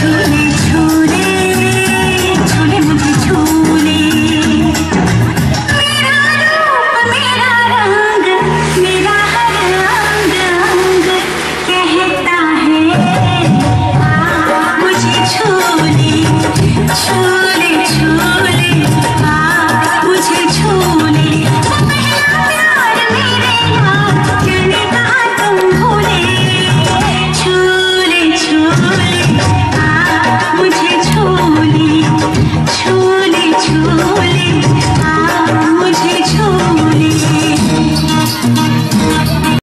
to